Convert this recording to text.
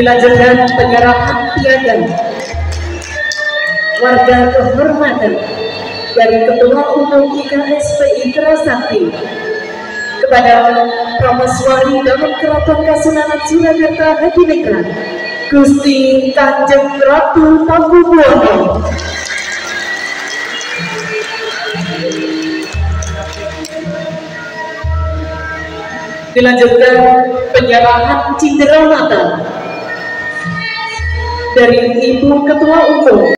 dilanjutkan penyerahan piagam warga kehormatan. Dari Ketua Umum IKSPI Kerasakti kepada Prameswari dalam Keraton Kasunanan Surakarta Hadiningrat Gusti Kanjeng Ratu Pakubuwono. Dilanjutkan penyerahan cindera mata dari Ibu Ketua Umum